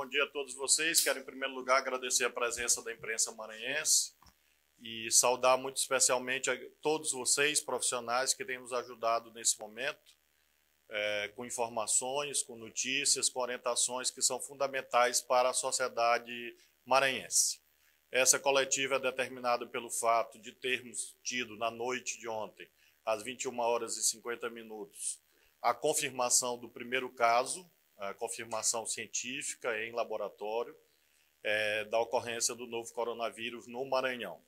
bom dia a todos vocês. Quero, em primeiro lugar, agradecer a presença da imprensa maranhense e saudar muito especialmente a todos vocês, profissionais, que têm nos ajudado nesse momento, é, com informações, com notícias, com orientações que são fundamentais para a sociedade maranhense. Essa coletiva é determinada pelo fato de termos tido, na noite de ontem, às 21 horas e 50 minutos, a confirmação do primeiro caso, a confirmação científica em laboratório, é, da ocorrência do novo coronavírus no Maranhão.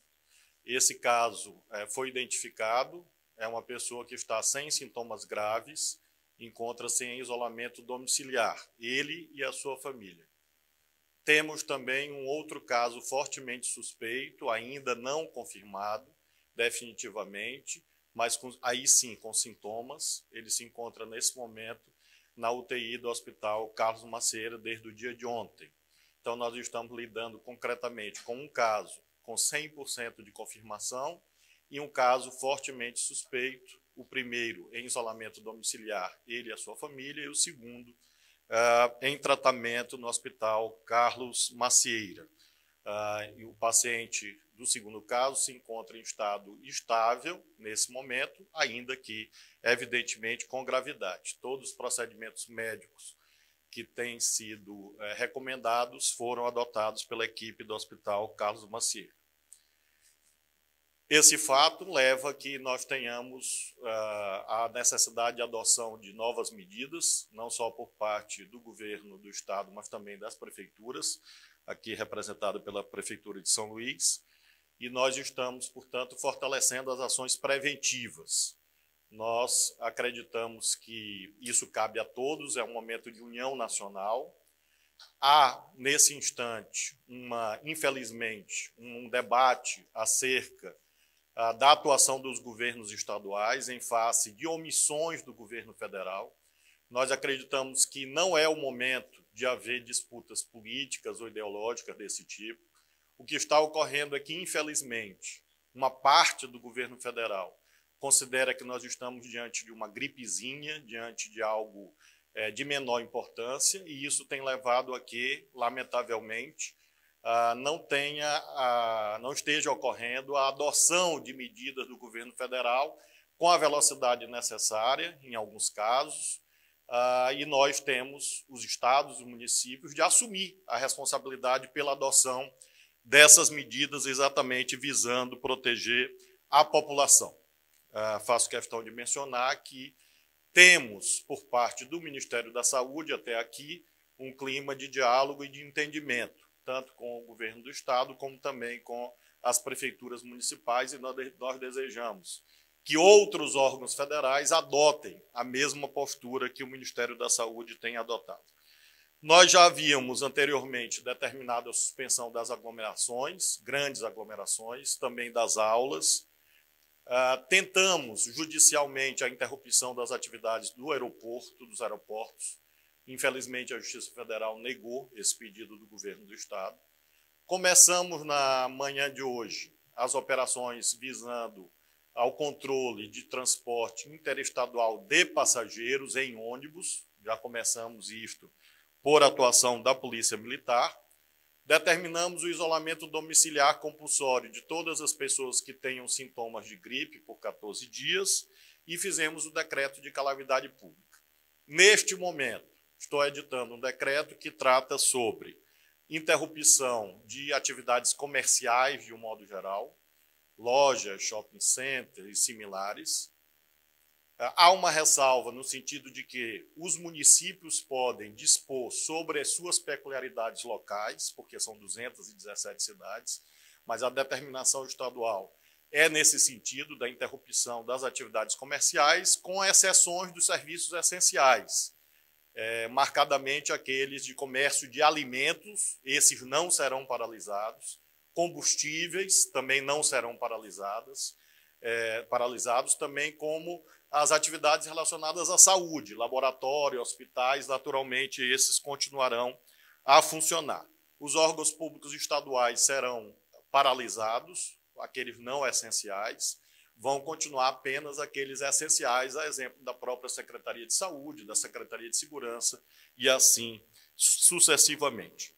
Esse caso é, foi identificado, é uma pessoa que está sem sintomas graves, encontra-se em isolamento domiciliar, ele e a sua família. Temos também um outro caso fortemente suspeito, ainda não confirmado definitivamente, mas com, aí sim com sintomas. Ele se encontra nesse momento na UTI do Hospital Carlos Maceira desde o dia de ontem. Então, nós estamos lidando concretamente com um caso com 100% de confirmação e um caso fortemente suspeito, o primeiro em isolamento domiciliar, ele e a sua família, e o segundo uh, em tratamento no Hospital Carlos Macieira. Uh, e o paciente do segundo caso se encontra em estado estável nesse momento, ainda que, evidentemente, com gravidade. Todos os procedimentos médicos que têm sido é, recomendados foram adotados pela equipe do Hospital Carlos Macieira. Esse fato leva que nós tenhamos uh, a necessidade de adoção de novas medidas, não só por parte do governo do Estado, mas também das prefeituras, aqui representada pela Prefeitura de São Luís, e nós estamos, portanto, fortalecendo as ações preventivas. Nós acreditamos que isso cabe a todos, é um momento de união nacional. Há, nesse instante, uma, infelizmente, um debate acerca da atuação dos governos estaduais em face de omissões do governo federal. Nós acreditamos que não é o momento de haver disputas políticas ou ideológicas desse tipo. O que está ocorrendo é que, infelizmente, uma parte do governo federal considera que nós estamos diante de uma gripezinha, diante de algo é, de menor importância, e isso tem levado a que, lamentavelmente, ah, não tenha, ah, não esteja ocorrendo a adoção de medidas do governo federal com a velocidade necessária, em alguns casos, ah, e nós temos os estados e municípios de assumir a responsabilidade pela adoção dessas medidas, exatamente visando proteger a população. faço questão de mencionar que temos, por parte do Ministério da Saúde até aqui, um clima de diálogo e de entendimento tanto com o governo do estado como também com as prefeituras municipais e nós, nós desejamos que outros órgãos federais adotem a mesma postura que o Ministério da Saúde tem adotado. Nós já havíamos anteriormente determinado a suspensão das aglomerações, grandes aglomerações, também das aulas. Uh, tentamos judicialmente a interrupção das atividades do aeroporto, dos aeroportos, Infelizmente, a Justiça Federal negou esse pedido do governo do Estado. Começamos na manhã de hoje as operações visando ao controle de transporte interestadual de passageiros em ônibus. Já começamos isto por atuação da Polícia Militar. Determinamos o isolamento domiciliar compulsório de todas as pessoas que tenham sintomas de gripe por 14 dias e fizemos o decreto de calamidade pública. Neste momento, estou editando um decreto que trata sobre interrupção de atividades comerciais de um modo geral, lojas, shopping centers e similares. É, há uma ressalva no sentido de que os municípios podem dispor sobre as suas peculiaridades locais, porque são 217 cidades, mas a determinação estadual é nesse sentido da interrupção das atividades comerciais, com exceções dos serviços essenciais, é, marcadamente aqueles de comércio de alimentos, esses não serão paralisados, combustíveis também não serão paralisadas, é, paralisados, também como as atividades relacionadas à saúde, laboratório, hospitais, naturalmente esses continuarão a funcionar. Os órgãos públicos estaduais serão paralisados, aqueles não essenciais, vão continuar apenas aqueles essenciais, a exemplo da própria Secretaria de Saúde, da Secretaria de Segurança e assim sucessivamente.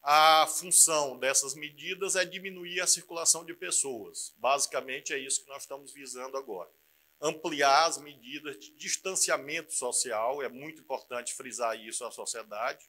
A função dessas medidas é diminuir a circulação de pessoas. Basicamente é isso que nós estamos visando agora. Ampliar as medidas de distanciamento social, é muito importante frisar isso à sociedade,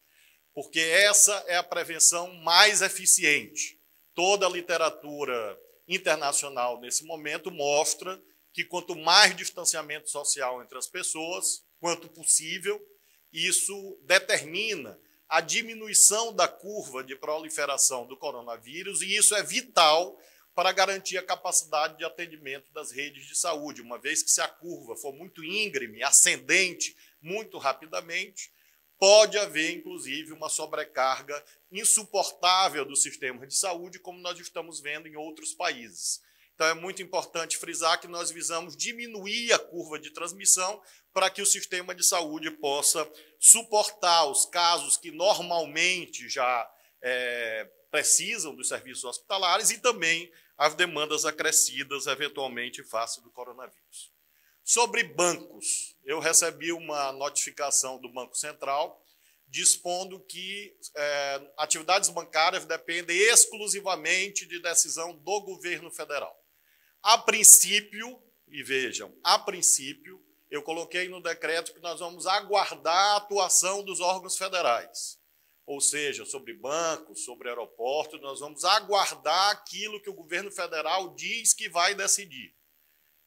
porque essa é a prevenção mais eficiente. Toda a literatura internacional nesse momento mostra que quanto mais distanciamento social entre as pessoas, quanto possível, isso determina a diminuição da curva de proliferação do coronavírus, e isso é vital para garantir a capacidade de atendimento das redes de saúde, uma vez que se a curva for muito íngreme, ascendente muito rapidamente, pode haver, inclusive, uma sobrecarga insuportável do sistema de saúde, como nós estamos vendo em outros países. Então, é muito importante frisar que nós visamos diminuir a curva de transmissão para que o sistema de saúde possa suportar os casos que normalmente já é, precisam dos serviços hospitalares e também as demandas acrescidas, eventualmente, face do coronavírus. Sobre bancos, eu recebi uma notificação do Banco Central dispondo que é, atividades bancárias dependem exclusivamente de decisão do governo federal. A princípio, e vejam, a princípio, eu coloquei no decreto que nós vamos aguardar a atuação dos órgãos federais. Ou seja, sobre bancos, sobre aeroportos, nós vamos aguardar aquilo que o governo federal diz que vai decidir.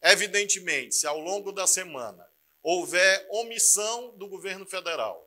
Evidentemente, se ao longo da semana houver omissão do governo federal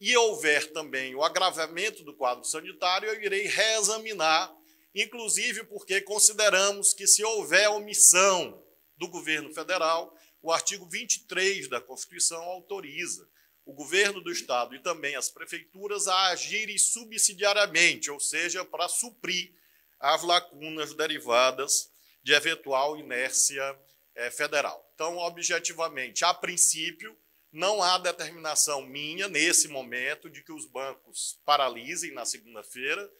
e houver também o agravamento do quadro sanitário, eu irei reexaminar inclusive porque consideramos que se houver omissão do governo federal, o artigo 23 da Constituição autoriza o governo do estado e também as prefeituras a agirem subsidiariamente, ou seja, para suprir as lacunas derivadas de eventual inércia é, federal. Então, objetivamente, a princípio, não há determinação minha, nesse momento, de que os bancos paralisem na segunda-feira,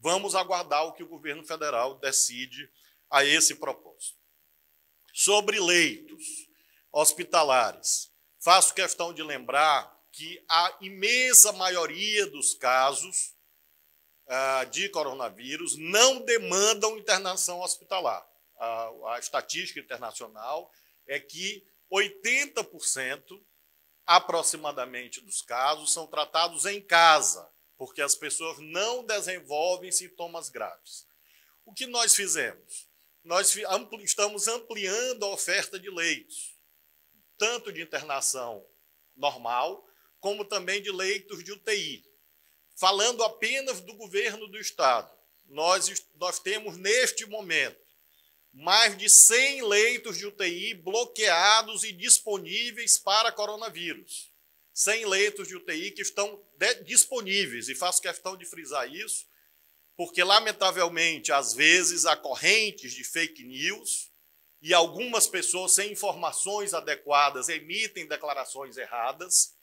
Vamos aguardar o que o governo federal decide a esse propósito. Sobre leitos hospitalares, faço questão de lembrar que a imensa maioria dos casos ah, de coronavírus não demandam internação hospitalar. A, a estatística internacional é que 80% aproximadamente dos casos são tratados em casa, porque as pessoas não desenvolvem sintomas graves. O que nós fizemos? Nós estamos ampliando a oferta de leitos, tanto de internação normal, como também de leitos de UTI. Falando apenas do governo do Estado, nós, nós temos neste momento mais de 100 leitos de UTI bloqueados e disponíveis para coronavírus. 100 leitos de UTI que estão disponíveis, e faço questão de frisar isso, porque, lamentavelmente, às vezes há correntes de fake news e algumas pessoas sem informações adequadas emitem declarações erradas.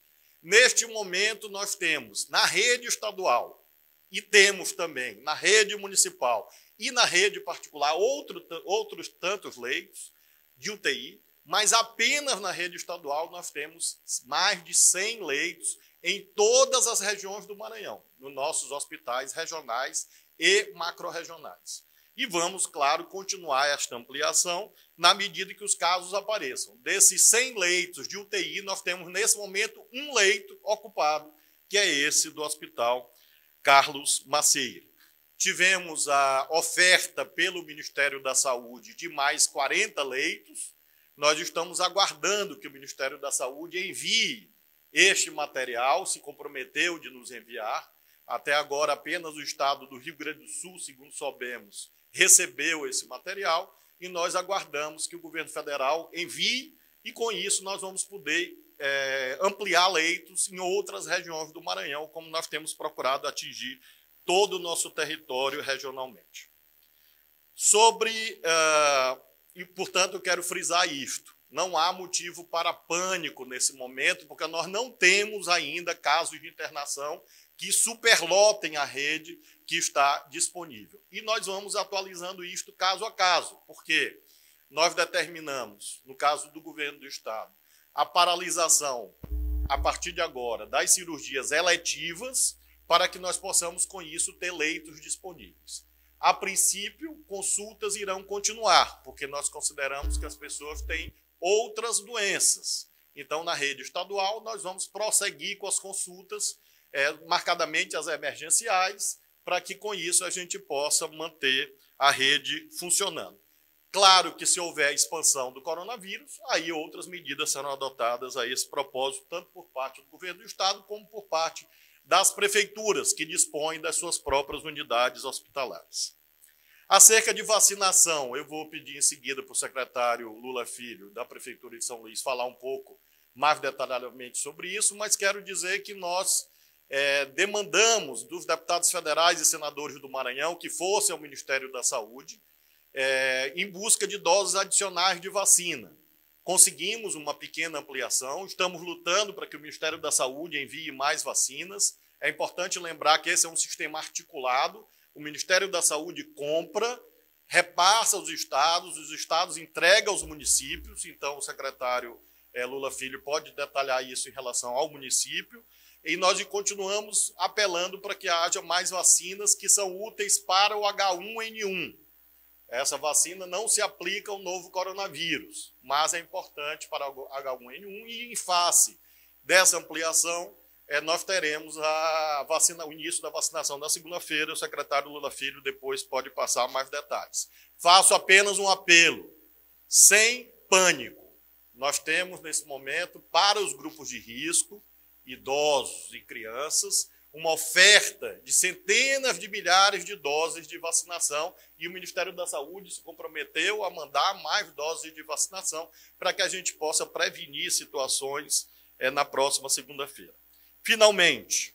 Neste momento, nós temos na rede estadual e temos também na rede municipal e na rede particular outro, outros tantos leitos de UTI mas apenas na rede estadual nós temos mais de 100 leitos em todas as regiões do Maranhão, nos nossos hospitais regionais e macro-regionais. E vamos, claro, continuar esta ampliação na medida que os casos apareçam. Desses 100 leitos de UTI, nós temos nesse momento um leito ocupado, que é esse do Hospital Carlos Maceira. Tivemos a oferta pelo Ministério da Saúde de mais 40 leitos, nós estamos aguardando que o Ministério da Saúde envie este material, se comprometeu de nos enviar. Até agora, apenas o estado do Rio Grande do Sul, segundo soubemos, recebeu esse material e nós aguardamos que o governo federal envie e, com isso, nós vamos poder é, ampliar leitos em outras regiões do Maranhão, como nós temos procurado atingir todo o nosso território regionalmente. Sobre uh, e, portanto, eu quero frisar isto. Não há motivo para pânico nesse momento, porque nós não temos ainda casos de internação que superlotem a rede que está disponível. E nós vamos atualizando isto caso a caso, porque nós determinamos, no caso do governo do Estado, a paralisação, a partir de agora, das cirurgias eletivas para que nós possamos, com isso, ter leitos disponíveis. A princípio, consultas irão continuar, porque nós consideramos que as pessoas têm outras doenças. Então, na rede estadual, nós vamos prosseguir com as consultas, é, marcadamente as emergenciais, para que com isso a gente possa manter a rede funcionando. Claro que se houver expansão do coronavírus, aí outras medidas serão adotadas a esse propósito, tanto por parte do governo do estado como por parte das prefeituras que dispõem das suas próprias unidades hospitalares. Acerca de vacinação, eu vou pedir em seguida para o secretário Lula Filho, da Prefeitura de São Luís, falar um pouco mais detalhadamente sobre isso, mas quero dizer que nós é, demandamos dos deputados federais e senadores do Maranhão que fossem ao Ministério da Saúde é, em busca de doses adicionais de vacina. Conseguimos uma pequena ampliação, estamos lutando para que o Ministério da Saúde envie mais vacinas. É importante lembrar que esse é um sistema articulado. O Ministério da Saúde compra, repassa aos estados, os estados entregam aos municípios. Então, o secretário é, Lula Filho pode detalhar isso em relação ao município. E nós continuamos apelando para que haja mais vacinas que são úteis para o H1N1. Essa vacina não se aplica ao novo coronavírus, mas é importante para o H1N1 e em face dessa ampliação, é, nós teremos a vacina, o início da vacinação na segunda-feira. O secretário Lula Filho depois pode passar mais detalhes. Faço apenas um apelo, sem pânico. Nós temos nesse momento, para os grupos de risco, idosos e crianças, uma oferta de centenas de milhares de doses de vacinação e o Ministério da Saúde se comprometeu a mandar mais doses de vacinação para que a gente possa prevenir situações é, na próxima segunda-feira. Finalmente,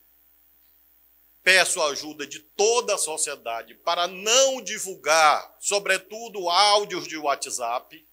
peço a ajuda de toda a sociedade para não divulgar, sobretudo, áudios de WhatsApp,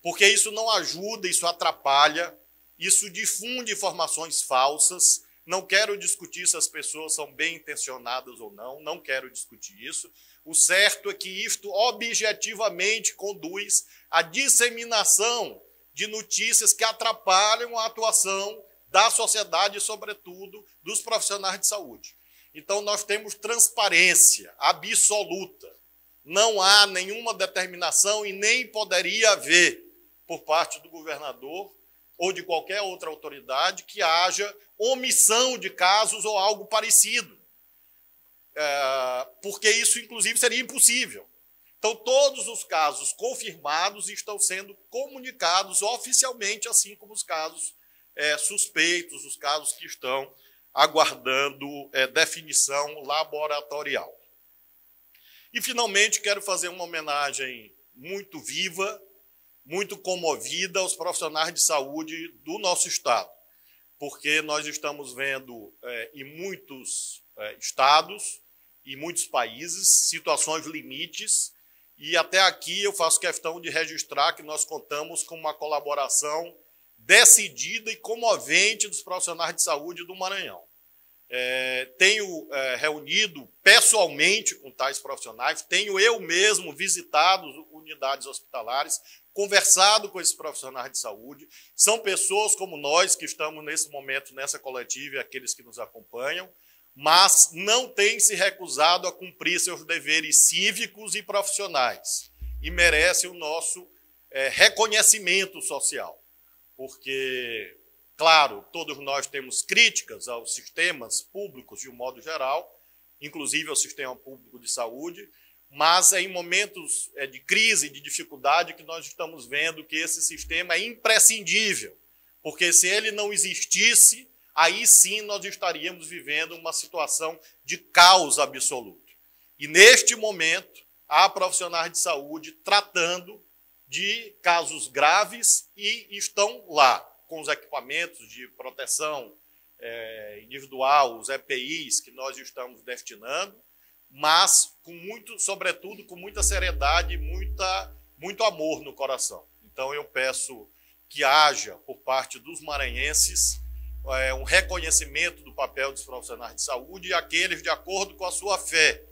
porque isso não ajuda, isso atrapalha isso difunde informações falsas. Não quero discutir se as pessoas são bem intencionadas ou não, não quero discutir isso. O certo é que isto objetivamente conduz à disseminação de notícias que atrapalham a atuação da sociedade, sobretudo dos profissionais de saúde. Então, nós temos transparência absoluta. Não há nenhuma determinação e nem poderia haver por parte do governador ou de qualquer outra autoridade que haja omissão de casos ou algo parecido. É, porque isso, inclusive, seria impossível. Então, todos os casos confirmados estão sendo comunicados oficialmente, assim como os casos é, suspeitos, os casos que estão aguardando é, definição laboratorial. E, finalmente, quero fazer uma homenagem muito viva muito comovida aos profissionais de saúde do nosso Estado, porque nós estamos vendo é, em muitos é, estados e muitos países situações limites, e até aqui eu faço questão de registrar que nós contamos com uma colaboração decidida e comovente dos profissionais de saúde do Maranhão. É, tenho é, reunido pessoalmente com tais profissionais, tenho eu mesmo visitado unidades hospitalares, conversado com esses profissionais de saúde. São pessoas como nós que estamos nesse momento nessa coletiva e aqueles que nos acompanham, mas não têm se recusado a cumprir seus deveres cívicos e profissionais e merecem o nosso é, reconhecimento social, porque, claro, todos nós temos críticas aos sistemas públicos de um modo geral, inclusive ao sistema público de saúde, mas é em momentos é, de crise, de dificuldade, que nós estamos vendo que esse sistema é imprescindível, porque se ele não existisse, aí sim nós estaríamos vivendo uma situação de caos absoluto. E neste momento, há profissionais de saúde tratando de casos graves e estão lá com os equipamentos de proteção é, individual, os EPIs que nós estamos destinando, mas com muito, sobretudo com muita seriedade, muita, muito amor no coração. Então eu peço que haja por parte dos maranhenses é, um reconhecimento do papel dos profissionais de saúde e aqueles de acordo com a sua fé.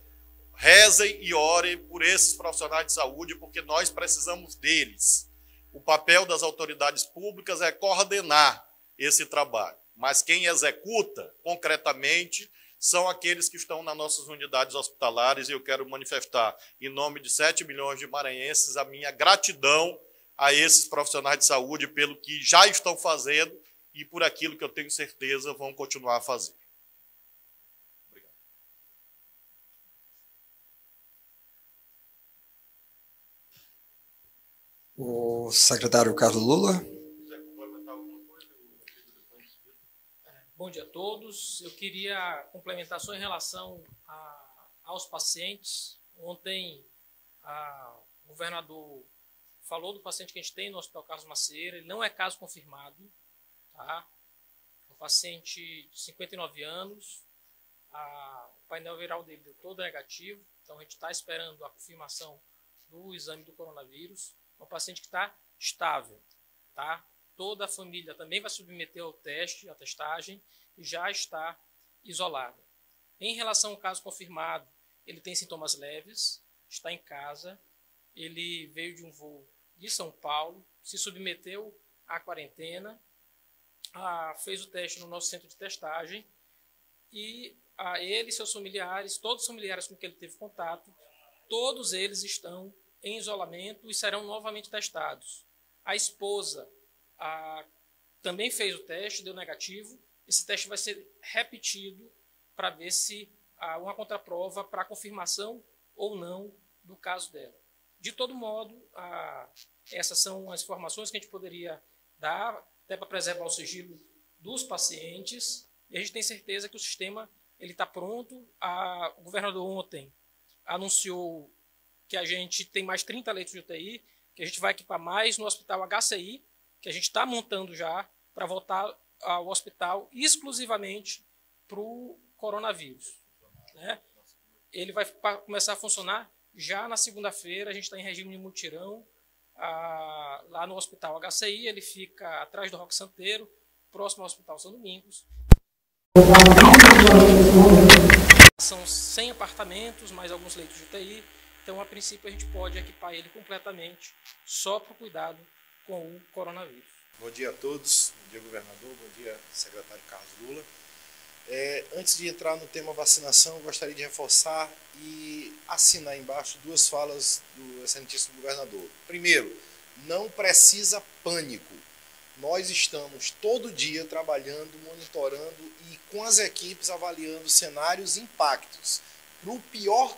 Rezem e orem por esses profissionais de saúde, porque nós precisamos deles. O papel das autoridades públicas é coordenar esse trabalho, mas quem executa concretamente são aqueles que estão nas nossas unidades hospitalares e eu quero manifestar, em nome de 7 milhões de maranhenses, a minha gratidão a esses profissionais de saúde pelo que já estão fazendo e por aquilo que eu tenho certeza vão continuar a fazer. Obrigado. O secretário Carlos Lula. Bom dia a todos. Eu queria complementar só em relação a, aos pacientes. Ontem a, o governador falou do paciente que a gente tem no Hospital Carlos Maceira. Ele não é caso confirmado. Tá? Um paciente de 59 anos. A, o painel viral dele deu todo negativo. Então a gente está esperando a confirmação do exame do coronavírus. É um paciente que está estável. Tá? Toda a família também vai submeter ao teste, à testagem, e já está isolada. Em relação ao caso confirmado, ele tem sintomas leves, está em casa, ele veio de um voo de São Paulo, se submeteu à quarentena, fez o teste no nosso centro de testagem e a ele seus familiares, todos os familiares com quem ele teve contato, todos eles estão em isolamento e serão novamente testados. A esposa a, também fez o teste, deu negativo. Esse teste vai ser repetido para ver se há uma contraprova para confirmação ou não do caso dela. De todo modo, a, essas são as informações que a gente poderia dar, até para preservar o sigilo dos pacientes. E a gente tem certeza que o sistema ele está pronto. A, o governador ontem anunciou que a gente tem mais 30 leitos de UTI, que a gente vai equipar mais no hospital HCI, que a gente está montando já para voltar ao hospital exclusivamente para o coronavírus. Né? Ele vai começar a funcionar já na segunda-feira. A gente está em regime de mutirão a, lá no Hospital HCI. Ele fica atrás do Roque Santeiro, próximo ao Hospital São Domingos. São 100 apartamentos, mais alguns leitos de UTI. Então, a princípio, a gente pode equipar ele completamente só para o cuidado com o coronavírus. Bom dia a todos, bom dia governador, bom dia secretário Carlos Lula. É, antes de entrar no tema vacinação, gostaria de reforçar e assinar embaixo duas falas do excelentíssimo governador. Primeiro, não precisa pânico. Nós estamos todo dia trabalhando, monitorando e com as equipes avaliando cenários e impactos para o pior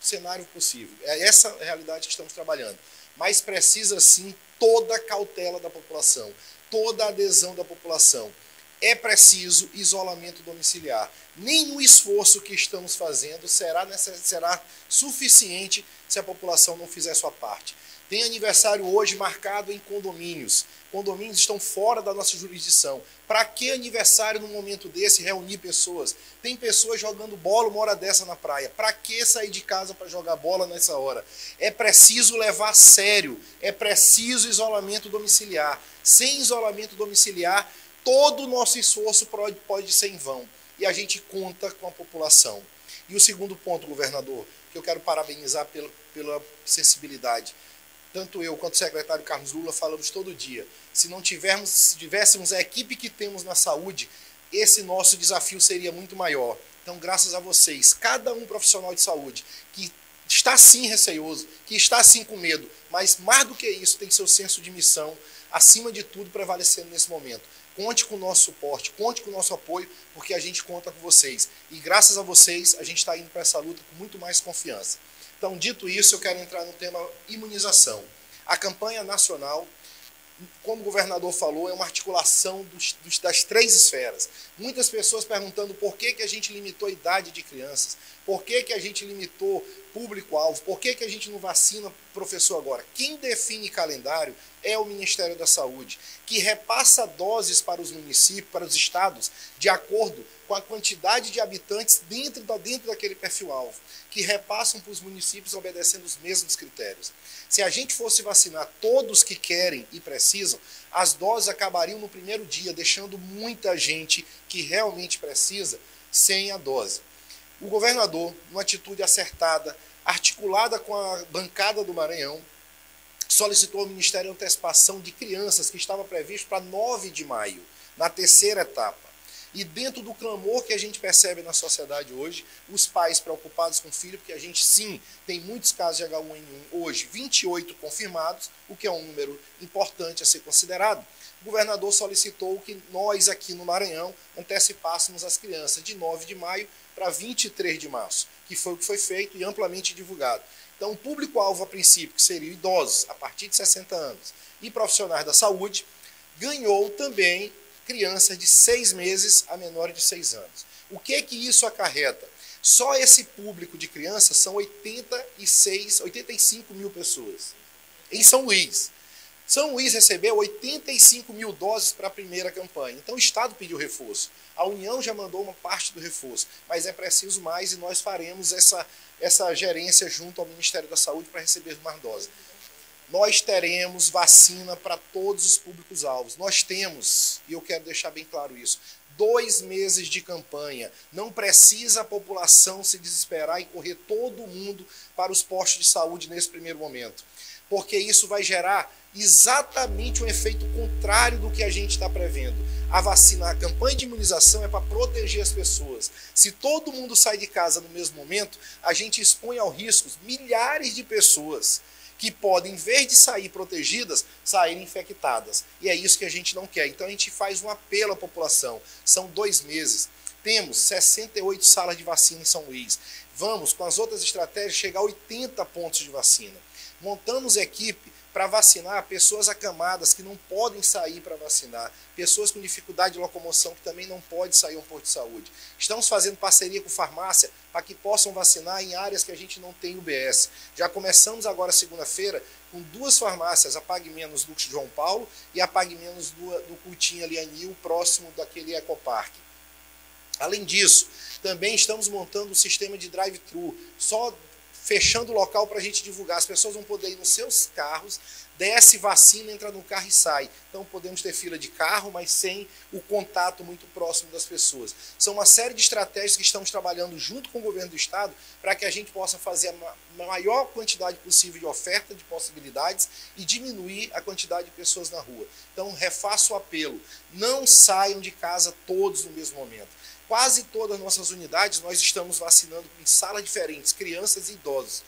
cenário possível. É essa a realidade que estamos trabalhando. Mas precisa sim toda a cautela da população, toda a adesão da população. É preciso isolamento domiciliar. Nenhum esforço que estamos fazendo será, será suficiente se a população não fizer sua parte. Tem aniversário hoje marcado em condomínios. Condomínios estão fora da nossa jurisdição. Para que aniversário no momento desse reunir pessoas? Tem pessoas jogando bola uma hora dessa na praia. Para que sair de casa para jogar bola nessa hora? É preciso levar a sério. É preciso isolamento domiciliar. Sem isolamento domiciliar, todo o nosso esforço pode ser em vão. E a gente conta com a população. E o segundo ponto, governador, que eu quero parabenizar pela, pela sensibilidade tanto eu quanto o secretário Carlos Lula falamos todo dia. Se não tivermos, se tivéssemos a equipe que temos na saúde, esse nosso desafio seria muito maior. Então, graças a vocês, cada um profissional de saúde que está sim receoso, que está sim com medo, mas mais do que isso, tem seu senso de missão, acima de tudo, prevalecendo nesse momento. Conte com o nosso suporte, conte com o nosso apoio, porque a gente conta com vocês. E graças a vocês, a gente está indo para essa luta com muito mais confiança. Então, dito isso, eu quero entrar no tema imunização. A campanha nacional, como o governador falou, é uma articulação dos, dos, das três esferas. Muitas pessoas perguntando por que, que a gente limitou a idade de crianças, por que, que a gente limitou público-alvo, por que, que a gente não vacina professor agora. Quem define calendário é o Ministério da Saúde, que repassa doses para os municípios, para os estados, de acordo com a quantidade de habitantes dentro, da, dentro daquele perfil-alvo que repassam para os municípios obedecendo os mesmos critérios. Se a gente fosse vacinar todos que querem e precisam, as doses acabariam no primeiro dia, deixando muita gente que realmente precisa sem a dose. O governador, numa atitude acertada, articulada com a bancada do Maranhão, solicitou ao Ministério a antecipação de crianças que estava previsto para 9 de maio, na terceira etapa. E dentro do clamor que a gente percebe na sociedade hoje, os pais preocupados com o filho, porque a gente sim tem muitos casos de H1N1 hoje, 28 confirmados, o que é um número importante a ser considerado. O governador solicitou que nós aqui no Maranhão antecipássemos as crianças de 9 de maio para 23 de março, que foi o que foi feito e amplamente divulgado. Então, o público-alvo a princípio, que seriam idosos a partir de 60 anos e profissionais da saúde, ganhou também crianças de seis meses a menores de seis anos. O que é que isso acarreta? Só esse público de crianças são 86, 85 mil pessoas em São Luís. São Luís recebeu 85 mil doses para a primeira campanha. Então o Estado pediu reforço. A União já mandou uma parte do reforço, mas é preciso mais e nós faremos essa, essa gerência junto ao Ministério da Saúde para receber mais doses nós teremos vacina para todos os públicos-alvos. Nós temos, e eu quero deixar bem claro isso, dois meses de campanha. Não precisa a população se desesperar e correr todo mundo para os postos de saúde nesse primeiro momento. Porque isso vai gerar exatamente um efeito contrário do que a gente está prevendo. A vacina, a campanha de imunização é para proteger as pessoas. Se todo mundo sai de casa no mesmo momento, a gente expõe ao risco milhares de pessoas que podem, em vez de sair protegidas, saírem infectadas. E é isso que a gente não quer. Então a gente faz um apelo à população. São dois meses. Temos 68 salas de vacina em São Luís. Vamos, com as outras estratégias, chegar a 80 pontos de vacina. Montamos equipe para vacinar pessoas acamadas que não podem sair para vacinar, pessoas com dificuldade de locomoção que também não podem sair um posto de saúde. Estamos fazendo parceria com farmácia para que possam vacinar em áreas que a gente não tem UBS. Já começamos agora segunda-feira com duas farmácias, a Pague Menos do João Paulo e a Pague Menos do, do Coutinho ali Anil, próximo daquele ecoparque. Além disso, também estamos montando um sistema de drive-thru. Só fechando o local para a gente divulgar. As pessoas vão poder ir nos seus carros, desce vacina, entra no carro e sai. Então podemos ter fila de carro, mas sem o contato muito próximo das pessoas. São uma série de estratégias que estamos trabalhando junto com o governo do estado para que a gente possa fazer a maior quantidade possível de oferta de possibilidades e diminuir a quantidade de pessoas na rua. Então refaço o apelo: não saiam de casa todos no mesmo momento quase todas as nossas unidades nós estamos vacinando em salas diferentes, crianças e idosos.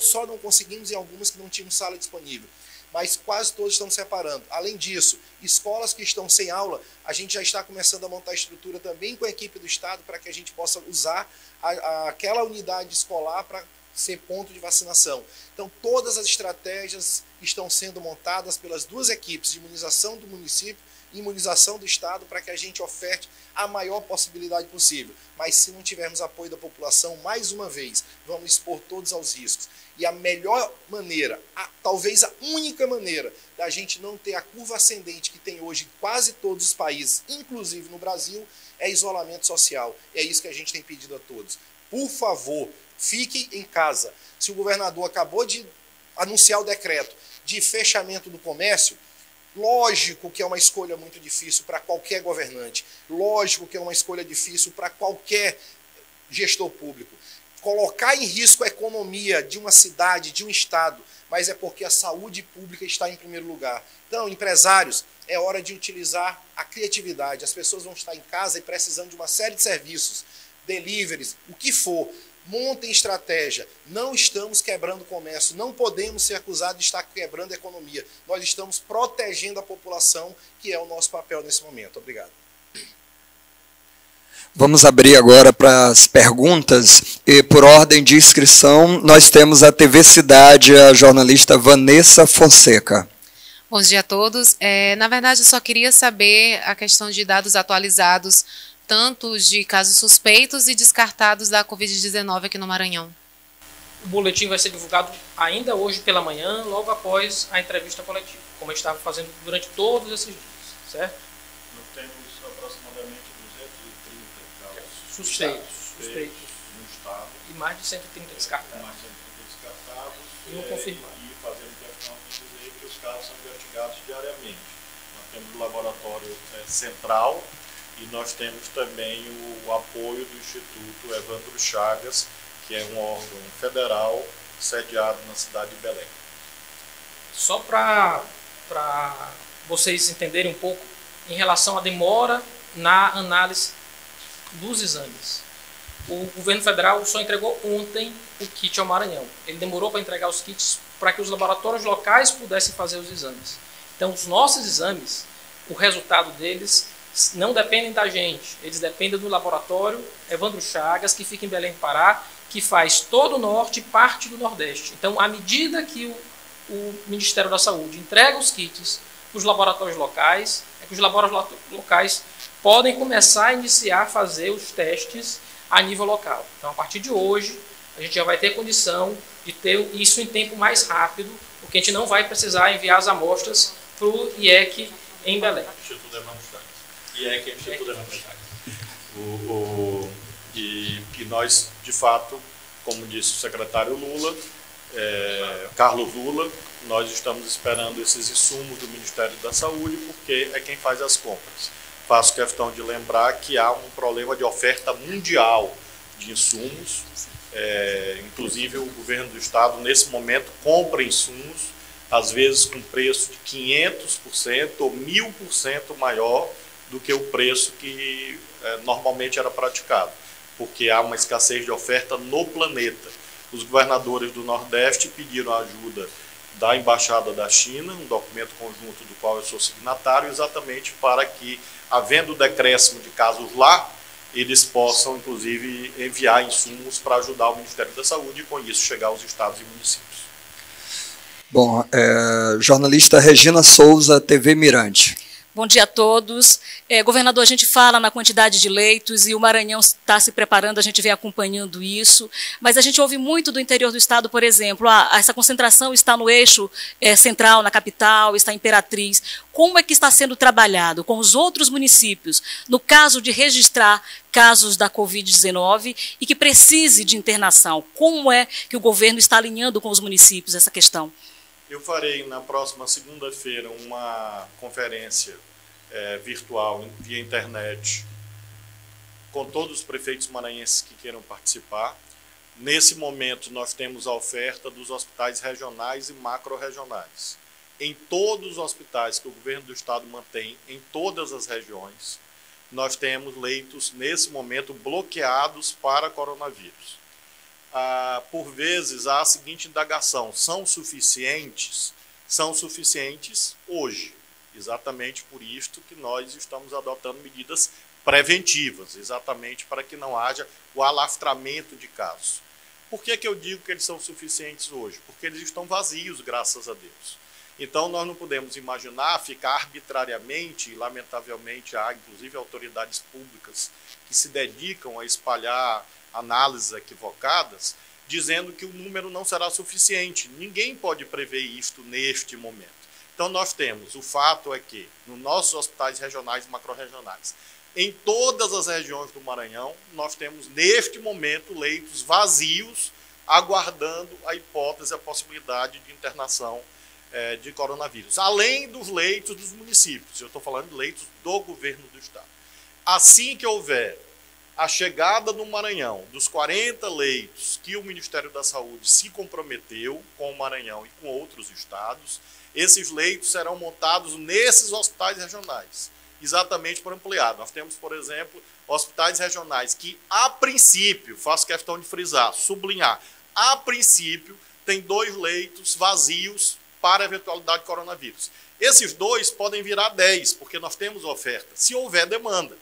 Só não conseguimos em algumas que não tinham sala disponível. Mas quase todos estão separando. Além disso, escolas que estão sem aula, a gente já está começando a montar estrutura também com a equipe do Estado para que a gente possa usar a, a, aquela unidade escolar para ser ponto de vacinação. Então, todas as estratégias estão sendo montadas pelas duas equipes de imunização do município imunização do Estado para que a gente oferte a maior possibilidade possível. Mas se não tivermos apoio da população, mais uma vez, vamos expor todos aos riscos. E a melhor maneira, a, talvez a única maneira da gente não ter a curva ascendente que tem hoje em quase todos os países, inclusive no Brasil, é isolamento social. É isso que a gente tem pedido a todos. Por favor, fique em casa. Se o governador acabou de anunciar o decreto de fechamento do comércio, Lógico que é uma escolha muito difícil para qualquer governante. Lógico que é uma escolha difícil para qualquer gestor público. Colocar em risco a economia de uma cidade, de um estado, mas é porque a saúde pública está em primeiro lugar. Então, empresários, é hora de utilizar a criatividade. As pessoas vão estar em casa e precisando de uma série de serviços, deliveries, o que for montem estratégia. Não estamos quebrando o comércio, não podemos ser acusados de estar quebrando a economia. Nós estamos protegendo a população, que é o nosso papel nesse momento. Obrigado. Vamos abrir agora para as perguntas. E por ordem de inscrição, nós temos a TV Cidade, a jornalista Vanessa Fonseca. Bom dia a todos. É, na verdade, eu só queria saber a questão de dados atualizados tanto de casos suspeitos e descartados da Covid-19 aqui no Maranhão. O boletim vai ser divulgado ainda hoje pela manhã, logo após a entrevista coletiva, como eu estava fazendo durante todos esses dias, certo? Nós temos aproximadamente 230 casos suspeitos, suspeitos no estado. E mais de 130 descartados. Mais de 130 descartados. E um é, confirmado. E fazendo questão de dizer que os casos são investigados diariamente. Nós temos o laboratório é, central, e nós temos também o, apoio do Instituto Evandro Chagas, que é um órgão federal sediado na cidade de Belém. Só para vocês entenderem um pouco em relação à demora na análise dos exames. O governo federal só entregou ontem o kit ao Maranhão. Ele demorou para entregar os kits para que os laboratórios locais pudessem fazer os exames. Então, os nossos exames, o resultado deles não dependem da gente, eles dependem do laboratório Evandro Chagas, que fica em Belém do Pará, que faz todo o norte e parte do nordeste. Então, à medida que o, o Ministério da Saúde entrega os kits para os laboratórios locais, é que os laboratórios locais podem começar a iniciar a fazer os testes a nível local. Então, a partir de hoje, a gente já vai ter condição de ter isso em tempo mais rápido, porque a gente não vai precisar enviar as amostras para o IEC em Belém. Instituto IEC é Instituto Evandro o, o, e, e nós, de fato, como disse o secretário Lula, é, Carlos Lula, nós estamos esperando esses insumos do Ministério da Saúde, porque é quem faz as compras. Faço questão de lembrar que há um problema de oferta mundial de insumos, é, inclusive o governo do estado, nesse momento, compra insumos, às vezes com preço de 500% ou 1000% maior do que o preço que é, normalmente era praticado, porque há uma escassez de oferta no planeta. Os governadores do Nordeste pediram a ajuda da Embaixada da China, um documento conjunto do qual eu sou signatário, exatamente para que, havendo decréscimo de casos lá, eles possam, inclusive, enviar insumos para ajudar o Ministério da Saúde e, com isso, chegar aos estados e municípios. Bom, é, jornalista Regina Souza, TV Mirante. Bom dia a todos. É, governador, a gente fala na quantidade de leitos e o Maranhão está se preparando, a gente vem acompanhando isso, mas a gente ouve muito do interior do estado, por exemplo, ah, essa concentração está no eixo é, central, na capital, está em Imperatriz. Como é que está sendo trabalhado com os outros municípios, no caso de registrar casos da Covid-19 e que precise de internação? Como é que o governo está alinhando com os municípios essa questão? Eu farei na próxima segunda-feira uma conferência é, virtual via internet com todos os prefeitos maranhenses que queiram participar. Nesse momento, nós temos a oferta dos hospitais regionais e macro-regionais. Em todos os hospitais que o governo do estado mantém, em todas as regiões, nós temos leitos, nesse momento, bloqueados para coronavírus ah, por vezes, há a seguinte indagação: são suficientes? São suficientes hoje. Exatamente por isto que nós estamos adotando medidas preventivas, exatamente para que não haja o alastramento de casos. Por que, que eu digo que eles são suficientes hoje? Porque eles estão vazios, graças a Deus. Então, nós não podemos imaginar ficar arbitrariamente, e lamentavelmente há inclusive autoridades públicas que se dedicam a espalhar análises equivocadas, dizendo que o número não será suficiente. Ninguém pode prever isto neste momento. Então, nós temos, o fato é que, nos nossos hospitais regionais e macro-regionais, em todas as regiões do Maranhão, nós temos, neste momento, leitos vazios, aguardando a hipótese, a possibilidade de internação é, de coronavírus. Além dos leitos dos municípios, eu estou falando de leitos do governo do Estado. Assim que houver a chegada no Maranhão dos 40 leitos que o Ministério da Saúde se comprometeu com o Maranhão e com outros estados, esses leitos serão montados nesses hospitais regionais, exatamente por ampliar. Nós temos, por exemplo, hospitais regionais que, a princípio, faço questão de frisar, sublinhar, a princípio, tem dois leitos vazios para eventualidade de coronavírus. Esses dois podem virar 10, porque nós temos oferta, se houver demanda.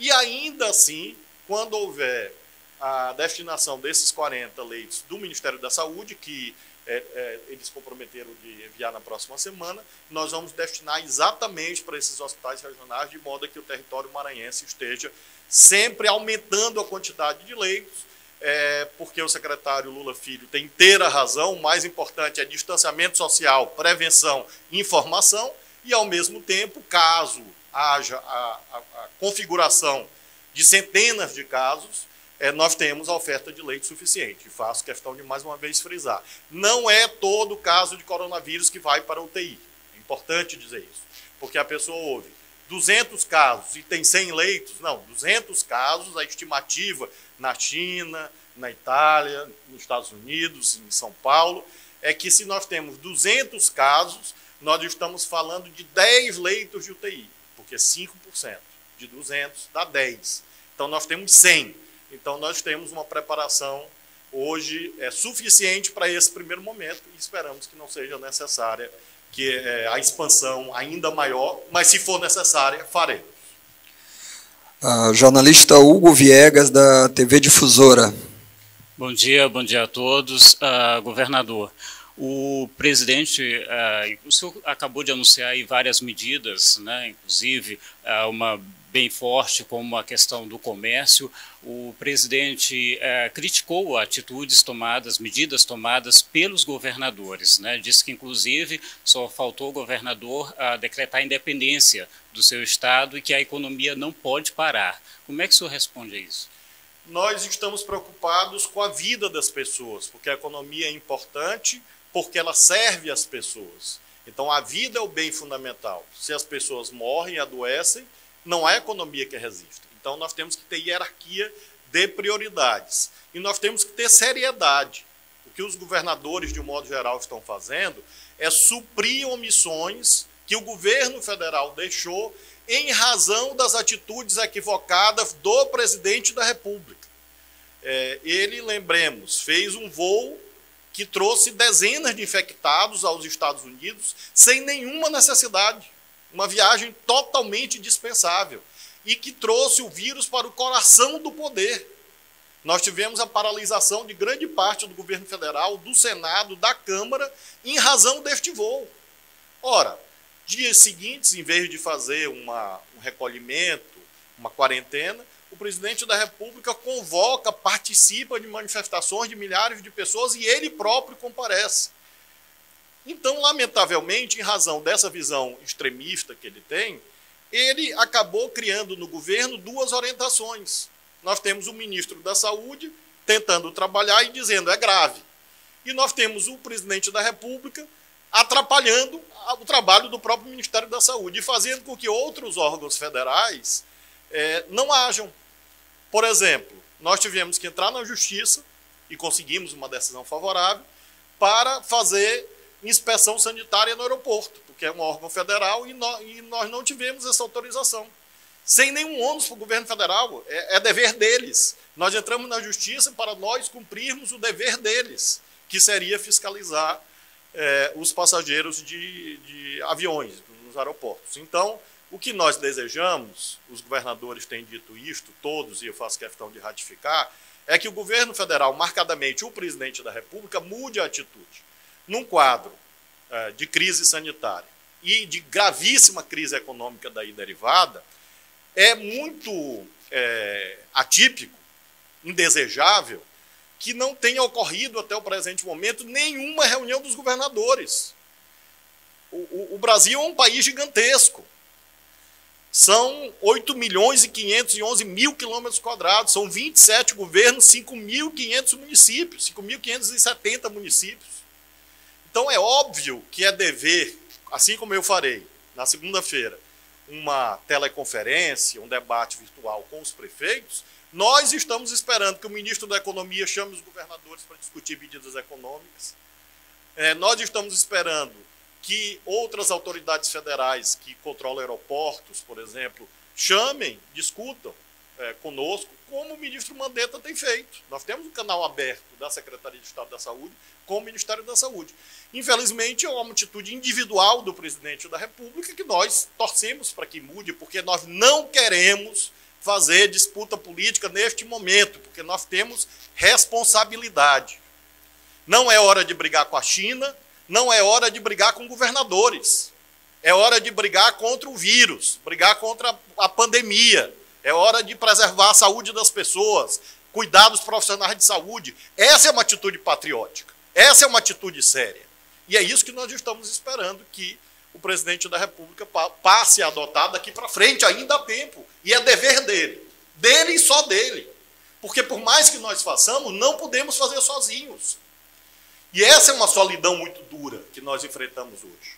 E ainda assim, quando houver a destinação desses 40 leitos do Ministério da Saúde, que é, é, eles comprometeram de enviar na próxima semana, nós vamos destinar exatamente para esses hospitais regionais, de modo que o território maranhense esteja sempre aumentando a quantidade de leitos, é, porque o secretário Lula Filho tem inteira razão, o mais importante é distanciamento social, prevenção, informação, e ao mesmo tempo, caso haja a, a, a configuração de centenas de casos, é, nós temos a oferta de leite suficiente. Faço questão de mais uma vez frisar. Não é todo caso de coronavírus que vai para a UTI. É importante dizer isso. Porque a pessoa ouve 200 casos e tem 100 leitos. Não, 200 casos, a estimativa na China, na Itália, nos Estados Unidos, em São Paulo, é que se nós temos 200 casos, nós estamos falando de 10 leitos de UTI porque 5% de 200 dá 10. Então nós temos 100. Então nós temos uma preparação hoje é suficiente para esse primeiro momento e esperamos que não seja necessária que é, a expansão ainda maior, mas se for necessária, faremos. Uh, jornalista Hugo Viegas, da TV Difusora. Bom dia, bom dia a todos. Uh, governador, o presidente, uh, o senhor acabou de anunciar várias medidas, né, inclusive uma bem forte, como a questão do comércio. O presidente eh, criticou atitudes tomadas, medidas tomadas pelos governadores. Né? Disse que, inclusive, só faltou o governador decretar a independência do seu estado e que a economia não pode parar. Como é que o senhor responde a isso? Nós estamos preocupados com a vida das pessoas, porque a economia é importante, porque ela serve as pessoas. Então, a vida é o bem fundamental. Se as pessoas morrem, adoecem, não há economia que resista. Então nós temos que ter hierarquia de prioridades. E nós temos que ter seriedade. O que os governadores, de um modo geral, estão fazendo é suprir omissões que o governo federal deixou em razão das atitudes equivocadas do presidente da República. É, ele, lembremos, fez um voo que trouxe dezenas de infectados aos Estados Unidos sem nenhuma necessidade uma viagem totalmente dispensável e que trouxe o vírus para o coração do poder. Nós tivemos a paralisação de grande parte do governo federal, do Senado, da Câmara, em razão deste voo. Ora, dias seguintes, em vez de fazer uma, um recolhimento, uma quarentena, o presidente da República convoca, participa de manifestações de milhares de pessoas e ele próprio comparece. Então, lamentavelmente, em razão dessa visão extremista que ele tem, ele acabou criando no governo duas orientações. Nós temos o ministro da Saúde tentando trabalhar e dizendo é grave. E nós temos o presidente da República atrapalhando o trabalho do próprio Ministério da Saúde e fazendo com que outros órgãos federais é, não hajam. Por exemplo, nós tivemos que entrar na justiça e conseguimos uma decisão favorável para fazer inspeção sanitária no aeroporto, porque é um órgão federal e nós, e nós não tivemos essa autorização. Sem nenhum ônus para o governo federal, é, é dever deles. Nós entramos na justiça para nós cumprirmos o dever deles, que seria fiscalizar é, os passageiros de, de aviões nos aeroportos. Então, o que nós desejamos, os governadores têm dito isto, todos, e eu faço questão de ratificar, é que o governo federal, marcadamente o presidente da República, mude a atitude num quadro é, de crise sanitária e de gravíssima crise econômica daí derivada, é muito é, atípico, indesejável, que não tenha ocorrido até o presente momento nenhuma reunião dos governadores. O, o, o Brasil é um país gigantesco. São 8 milhões e 511 mil quilômetros quadrados, são 27 governos, 5.500 municípios, 5.570 municípios. Então é óbvio que é dever, assim como eu farei na segunda-feira, uma teleconferência, um debate virtual com os prefeitos, nós estamos esperando que o ministro da Economia chame os governadores para discutir medidas econômicas. É, nós estamos esperando que outras autoridades federais que controlam aeroportos, por exemplo, chamem, discutam é, conosco, como o ministro Mandetta tem feito. Nós temos um canal aberto da Secretaria de Estado da Saúde com o Ministério da Saúde. Infelizmente, é uma atitude individual do presidente da República que nós torcemos para que mude, porque nós não queremos fazer disputa política neste momento, porque nós temos responsabilidade. Não é hora de brigar com a China, não é hora de brigar com governadores. É hora de brigar contra o vírus, brigar contra a pandemia. É hora de preservar a saúde das pessoas, cuidar dos profissionais de saúde. Essa é uma atitude patriótica. Essa é uma atitude séria. E é isso que nós estamos esperando que o presidente da República passe a adotar daqui para frente, ainda há tempo. E é dever dele. Dele e só dele. Porque por mais que nós façamos, não podemos fazer sozinhos. E essa é uma solidão muito dura que nós enfrentamos hoje.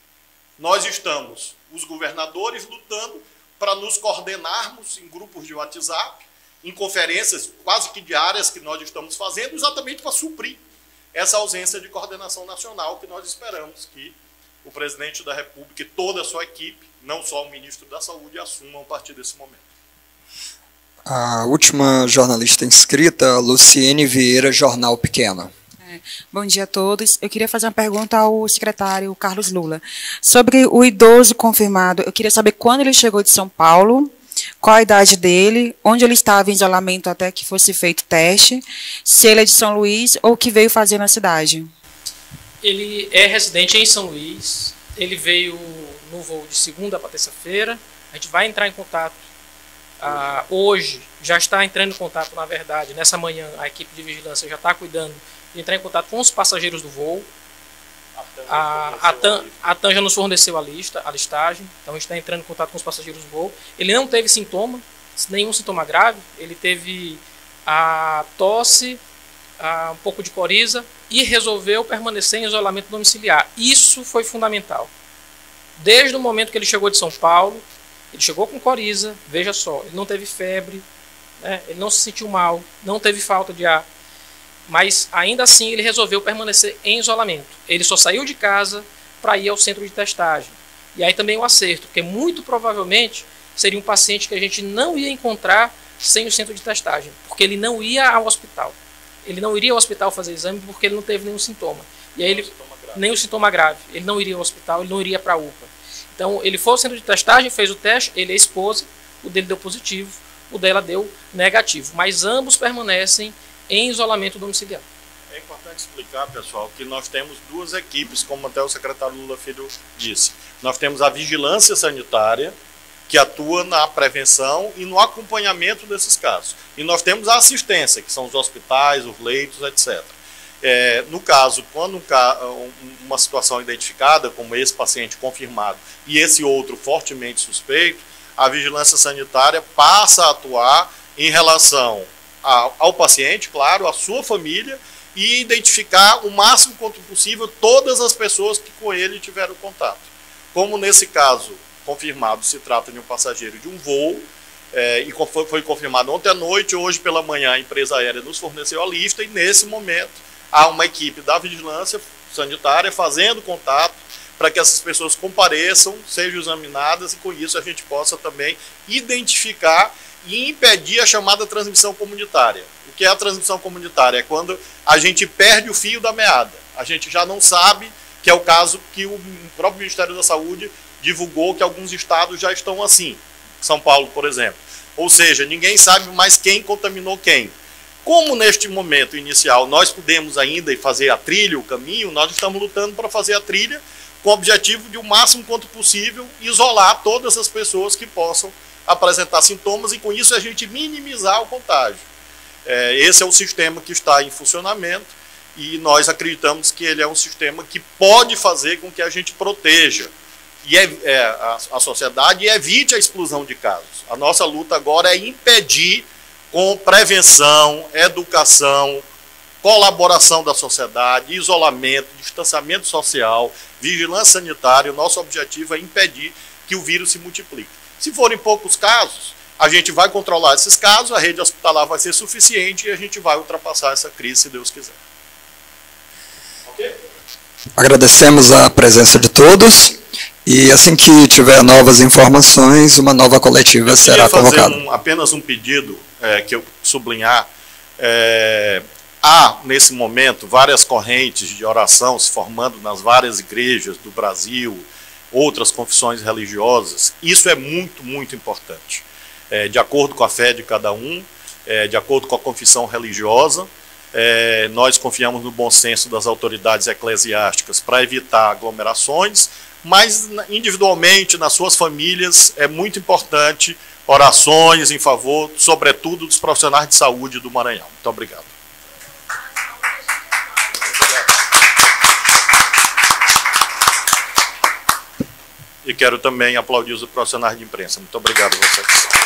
Nós estamos, os governadores, lutando para nos coordenarmos em grupos de WhatsApp, em conferências quase que diárias que nós estamos fazendo, exatamente para suprir essa ausência de coordenação nacional que nós esperamos que o presidente da República e toda a sua equipe, não só o ministro da Saúde, assumam a partir desse momento. A última jornalista inscrita, Luciene Vieira, Jornal Pequeno. É, bom dia a todos. Eu queria fazer uma pergunta ao secretário Carlos Lula. Sobre o idoso confirmado, eu queria saber quando ele chegou de São Paulo, qual a idade dele, onde ele estava em isolamento até que fosse feito teste, se ele é de São Luís ou o que veio fazer na cidade. Ele é residente em São Luís, ele veio no voo de segunda para terça-feira, a gente vai entrar em contato ah, hoje já está entrando em contato, na verdade, nessa manhã a equipe de vigilância já está cuidando entrar em contato com os passageiros do voo. A, a, TAN, a TAN já nos forneceu a lista, a listagem, então a gente está entrando em contato com os passageiros do voo. Ele não teve sintoma, nenhum sintoma grave, ele teve a tosse, a, um pouco de coriza e resolveu permanecer em isolamento domiciliar. Isso foi fundamental. Desde o momento que ele chegou de São Paulo, ele chegou com coriza, veja só, ele não teve febre, né? ele não se sentiu mal, não teve falta de ar, mas ainda assim ele resolveu permanecer em isolamento. Ele só saiu de casa para ir ao centro de testagem. E aí também o acerto, porque muito provavelmente seria um paciente que a gente não ia encontrar sem o centro de testagem, porque ele não ia ao hospital. Ele não iria ao hospital fazer exame porque ele não teve nenhum sintoma. E aí ele nem o sintoma grave. Ele não iria ao hospital, ele não iria para a UPA. Então, ele foi ao centro de testagem, fez o teste, ele é esposa, o dele deu positivo, o dela deu negativo. Mas ambos permanecem em isolamento domiciliar. É importante explicar, pessoal, que nós temos duas equipes, como até o secretário Lula Filho disse. Nós temos a vigilância sanitária, que atua na prevenção e no acompanhamento desses casos. E nós temos a assistência, que são os hospitais, os leitos, etc. É, no caso, quando um, uma situação identificada, como esse paciente confirmado, e esse outro fortemente suspeito, a vigilância sanitária passa a atuar em relação ao, paciente, claro, à sua família, e identificar o máximo quanto possível todas as pessoas que com ele tiveram contato. Como nesse caso confirmado se trata de um passageiro de um voo, é, e foi confirmado ontem à noite, hoje pela manhã a empresa aérea nos forneceu a lista, e nesse momento há uma equipe da vigilância sanitária fazendo contato para que essas pessoas compareçam, sejam examinadas e com isso a gente possa também identificar e impedir a chamada transmissão comunitária. O que é a transmissão comunitária? É quando a gente perde o fio da meada. A gente já não sabe, que é o caso que o próprio Ministério da Saúde divulgou que alguns estados já estão assim. São Paulo, por exemplo. Ou seja, ninguém sabe mais quem contaminou quem. Como neste momento inicial nós pudemos ainda fazer a trilha, o caminho, nós estamos lutando para fazer a trilha com o objetivo de o máximo quanto possível isolar todas as pessoas que possam apresentar sintomas e com isso a gente minimizar o contágio. É, esse é o sistema que está em funcionamento e nós acreditamos que ele é um sistema que pode fazer com que a gente proteja e é, é, a, a sociedade e evite a explosão de casos. A nossa luta agora é impedir com prevenção, educação, colaboração da sociedade, isolamento, distanciamento social, vigilância sanitária. O nosso objetivo é impedir que o vírus se multiplique. Se forem poucos casos, a gente vai controlar esses casos, a rede hospitalar vai ser suficiente e a gente vai ultrapassar essa crise, se Deus quiser. Ok? Agradecemos a presença de todos. E assim que tiver novas informações, uma nova coletiva será convocada. Um, apenas um pedido é, que eu sublinhar, é, há nesse momento várias correntes de oração se formando nas várias igrejas do Brasil, outras confissões religiosas. Isso é muito, muito importante. É, de acordo com a fé de cada um, é, de acordo com a confissão religiosa, é, nós confiamos no bom senso das autoridades eclesiásticas para evitar aglomerações, mas individualmente, nas suas famílias, é muito importante orações em favor, sobretudo, dos profissionais de saúde do Maranhão. Muito obrigado. E quero também aplaudir os profissionais de imprensa. Muito obrigado a vocês.